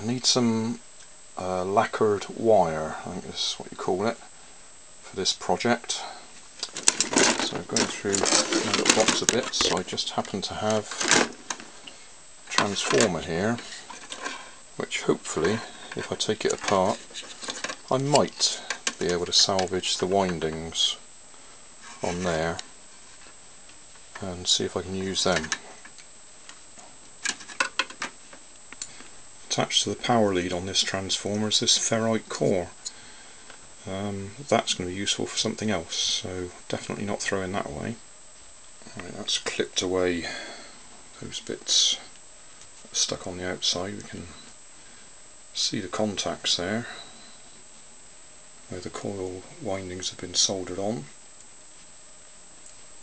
I need some uh, lacquered wire, I think is what you call it, for this project. So going through my little box of bits, I just happen to have a transformer here, which hopefully, if I take it apart, I might be able to salvage the windings on there and see if I can use them. Attached to the power lead on this transformer is this ferrite core. Um, that's going to be useful for something else, so definitely not throwing that away. Right, that's clipped away those bits stuck on the outside. We can see the contacts there where the coil windings have been soldered on.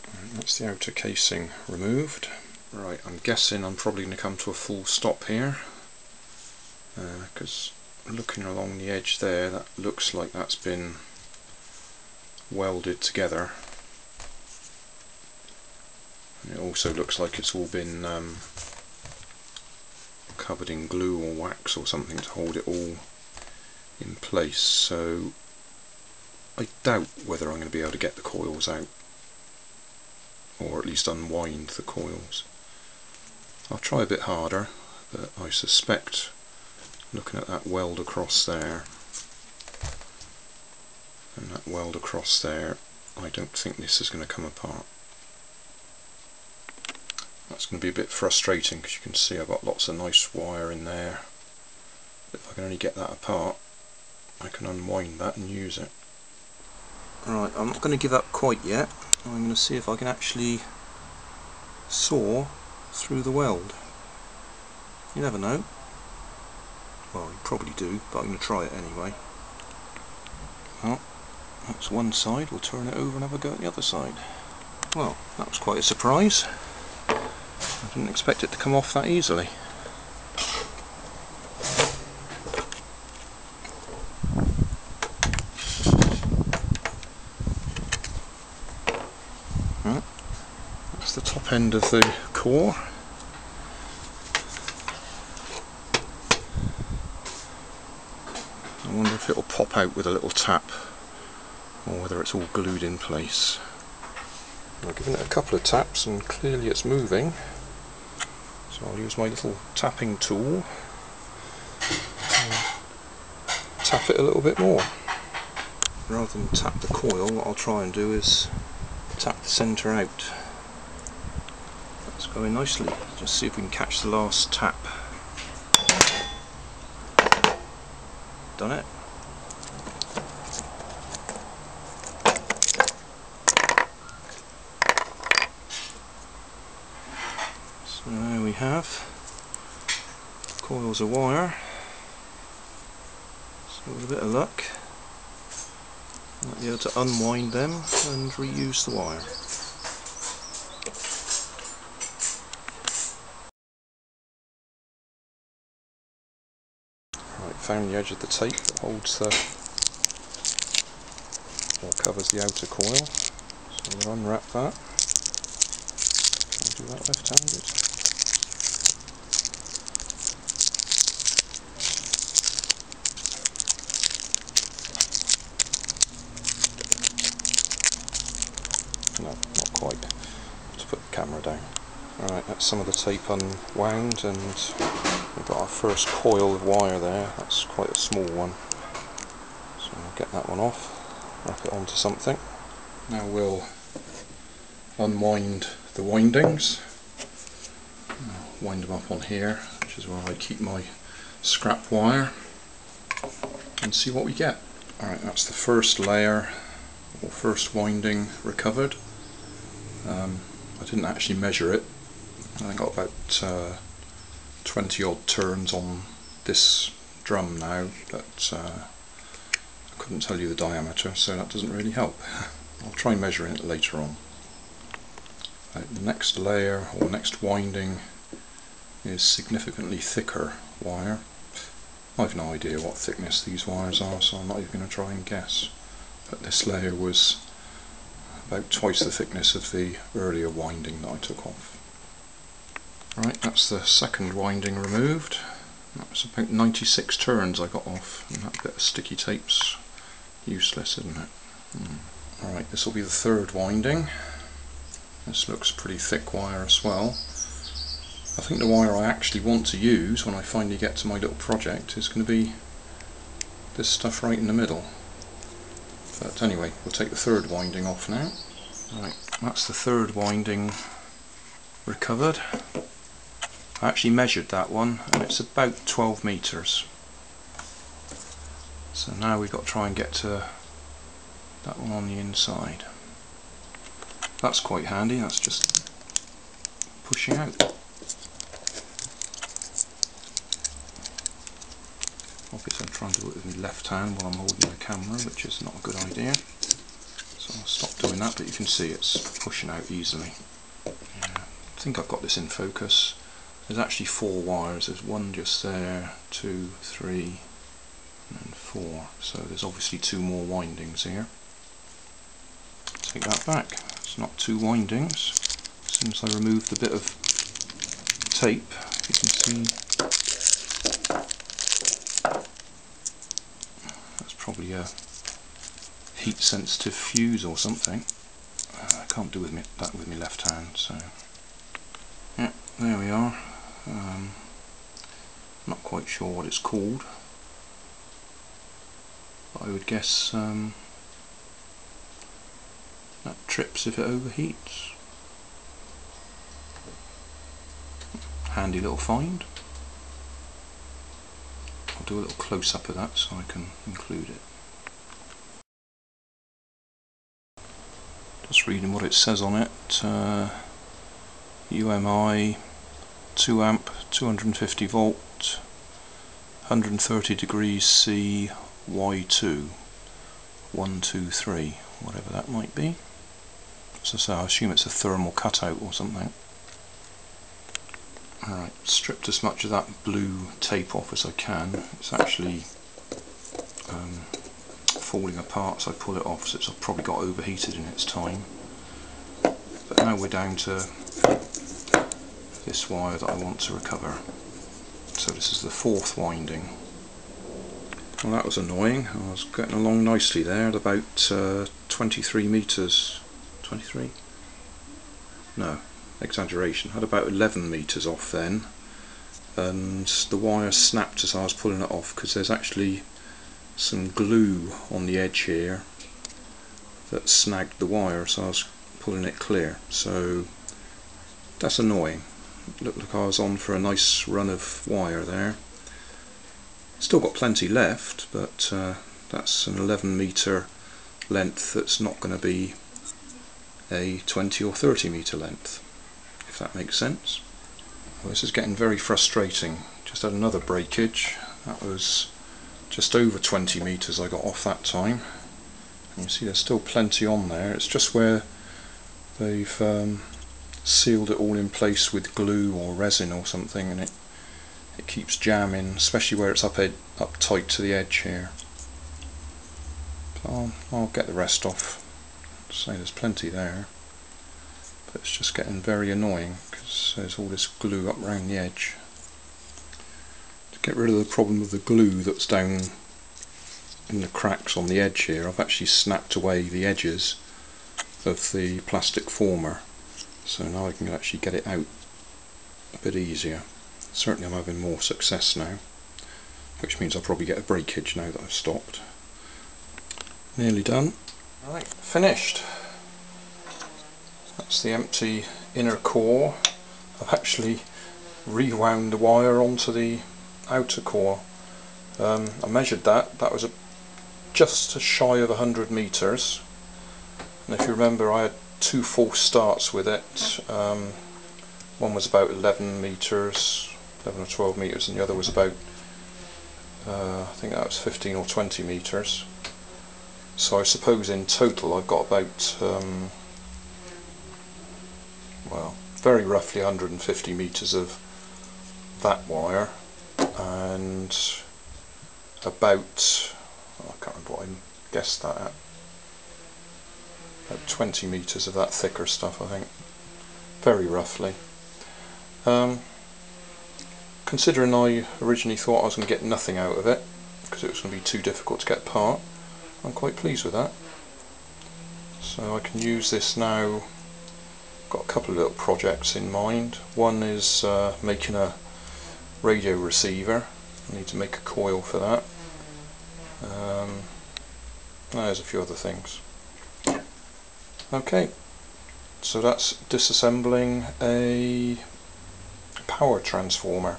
Right, that's the outer casing removed. Right, I'm guessing I'm probably going to come to a full stop here because uh, looking along the edge there that looks like that's been welded together and it also looks like it's all been um, covered in glue or wax or something to hold it all in place so I doubt whether I'm going to be able to get the coils out or at least unwind the coils. I'll try a bit harder but I suspect looking at that weld across there and that weld across there I don't think this is going to come apart. That's going to be a bit frustrating because you can see I've got lots of nice wire in there. If I can only get that apart I can unwind that and use it. Right, I'm not going to give up quite yet. I'm going to see if I can actually saw through the weld. You never know. Well, you probably do, but I'm going to try it anyway. Well, that's one side. We'll turn it over and have a go at the other side. Well, that was quite a surprise. I didn't expect it to come off that easily. That's the top end of the core. I wonder if it'll pop out with a little tap or whether it's all glued in place. I've given it a couple of taps and clearly it's moving so I'll use my little tapping tool and tap it a little bit more. Rather than tap the coil what I'll try and do is tap the centre out. That's going nicely. Just see if we can catch the last tap. Done it. So there we have coils of wire. So with a bit of luck might be able to unwind them and reuse the wire. Right, found the edge of the tape that holds the or covers the outer coil. So we'll unwrap that. Do that left-handed? No, To put the camera down. Alright, that's some of the tape unwound and we've got our first coil of wire there. That's quite a small one. So I'll get that one off, wrap it onto something. Now we'll unwind the windings. I'll wind them up on here, which is where I keep my scrap wire and see what we get. Alright, that's the first layer or first winding recovered. Um, I didn't actually measure it. I got about uh, 20 odd turns on this drum now, but uh, I couldn't tell you the diameter, so that doesn't really help. I'll try measuring it later on. Right, the next layer or next winding is significantly thicker wire. I've no idea what thickness these wires are, so I'm not even going to try and guess. But this layer was about twice the thickness of the earlier winding that I took off. Right, that's the second winding removed. That was about 96 turns I got off, and that bit of sticky tape's useless, isn't it? Hmm. Alright, this will be the third winding. This looks pretty thick wire as well. I think the wire I actually want to use when I finally get to my little project is going to be this stuff right in the middle. But anyway, we'll take the third winding off now. Right, that's the third winding recovered. I actually measured that one and it's about 12 metres. So now we've got to try and get to that one on the inside. That's quite handy, that's just pushing out. Obviously I'm trying to do it with my left hand while I'm holding the camera, which is not a good idea. So I'll stop doing that, but you can see it's pushing out easily. Yeah. I think I've got this in focus. There's actually four wires, there's one just there, two, three, and four. So there's obviously two more windings here. Take that back. It's not two windings. As I remove the bit of tape, you can see that's a heat sensitive fuse or something. Uh, I can't do with me, that with my left hand, so yeah, there we are. Um, not quite sure what it's called, but I would guess um, that trips if it overheats. Handy little find. I'll do a little close up of that so I can include it. Just reading what it says on it. Uh, UMI 2 amp 250 volt 130 degrees C Y2 123 whatever that might be. So, so I assume it's a thermal cutout or something. Alright stripped as much of that blue tape off as I can. It's actually um, falling apart so I pull it off so it's probably got overheated in its time but now we're down to this wire that I want to recover. So this is the fourth winding. Well that was annoying, I was getting along nicely there at about uh, 23 metres. 23? No, exaggeration. had about 11 metres off then and the wire snapped as I was pulling it off because there's actually some glue on the edge here that snagged the wire so I was pulling it clear so that's annoying looked like I was on for a nice run of wire there. Still got plenty left, but uh, that's an 11 metre length that's not going to be a 20 or 30 metre length, if that makes sense. Well, this is getting very frustrating. Just had another breakage. That was just over 20 metres I got off that time. And you see there's still plenty on there. It's just where they've um, sealed it all in place with glue or resin or something and it it keeps jamming especially where it's up up tight to the edge here so I'll, I'll get the rest off say there's plenty there but it's just getting very annoying because there's all this glue up around the edge get rid of the problem of the glue that's down in the cracks on the edge here. I've actually snapped away the edges of the plastic former so now I can actually get it out a bit easier. Certainly I'm having more success now which means I'll probably get a breakage now that I've stopped. Nearly done. Right finished. That's the empty inner core. I've actually rewound the wire onto the outer core um, I measured that that was a, just shy of 100 meters and if you remember I had two false starts with it. Um, one was about 11 meters, 11 or 12 meters, and the other was about, uh, I think that was 15 or 20 meters. So I suppose in total I've got about, um, well, very roughly 150 meters of that wire, and about, oh, I can't remember what I guessed that at. About 20 meters of that thicker stuff I think. Very roughly. Um, considering I originally thought I was going to get nothing out of it because it was going to be too difficult to get apart I'm quite pleased with that. So I can use this now. Got a couple of little projects in mind. One is uh, making a radio receiver. I need to make a coil for that. Um, there's a few other things. Okay. So that's disassembling a power transformer.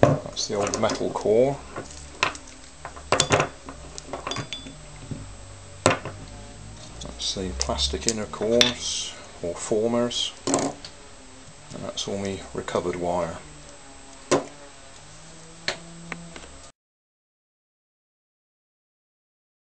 That's the old metal core. That's the plastic inner cores or formers that's my recovered wire